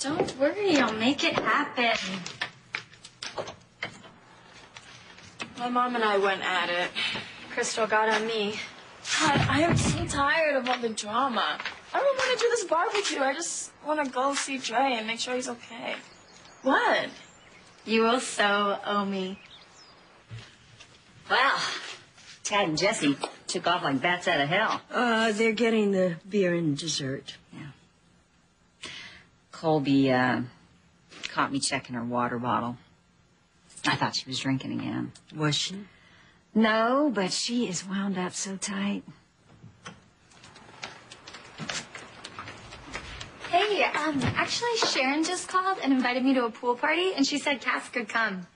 Don't worry, I'll make it happen. My mom and I went at it. Crystal got on me. God, I am so tired of all the drama. I don't want to do this barbecue. I just want to go see Dre and make sure he's okay. What? You will so owe me. Well, Tad and Jesse took off like bats out of hell. Uh, they're getting the beer and dessert. Yeah. Colby, uh, caught me checking her water bottle. I thought she was drinking again. Was she? No, but she is wound up so tight. Hey, um, actually, Sharon just called and invited me to a pool party, and she said Cass could come.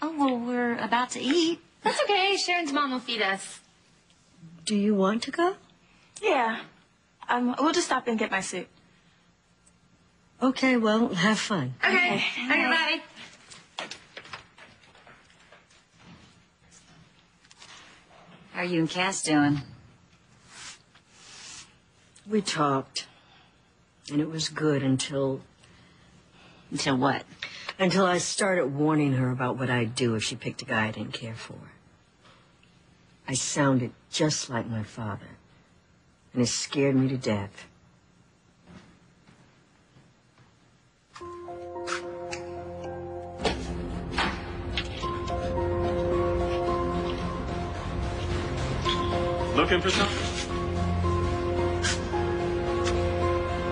Oh, well, we're about to eat. That's okay. Sharon's mom will feed us. Do you want to go? Yeah. Um, we'll just stop and get my suit. Okay, well, have fun. Okay. Okay, bye. How are you and Cass doing? We talked. And it was good until Until what? until I started warning her about what I'd do if she picked a guy I didn't care for. I sounded just like my father. And it scared me to death. Looking for something?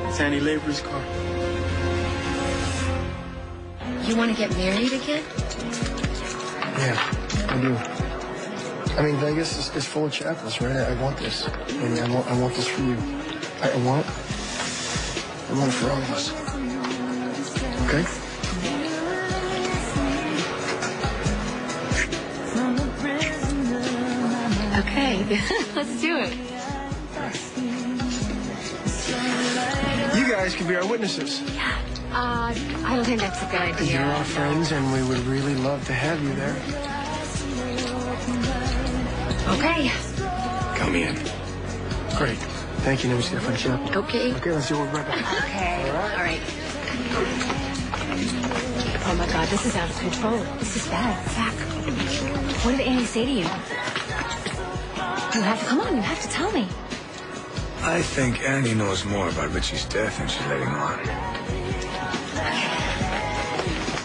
It's Annie Lavery's car. You want to get married again? Yeah, I do. I mean, Vegas is, is full of chapels, right? I, I want this. And I want, I want this for you. I, I want, I want it for all of us. Okay? Okay, let's do it. You guys can be our witnesses. Yeah. Uh, I don't think that's a good idea. You're our friends, and we would really love to have you there. Okay. Come in. Great. Thank you, for chapel. Okay. Okay, let's do it right back. Okay. All right. Oh my God, this is out of control. This is bad. Zach, what did Annie say to you? You have to come on. You have to tell me. I think Annie knows more about Richie's death than she's letting on.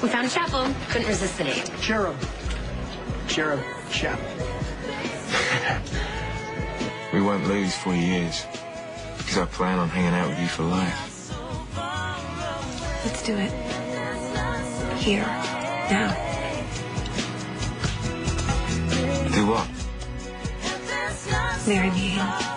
We found a chapel. Couldn't resist the name. Cherub. Cherub Chapel. We won't lose for years. Because I plan on hanging out with you for life. Let's do it. Here. Now. Do what? Marry me.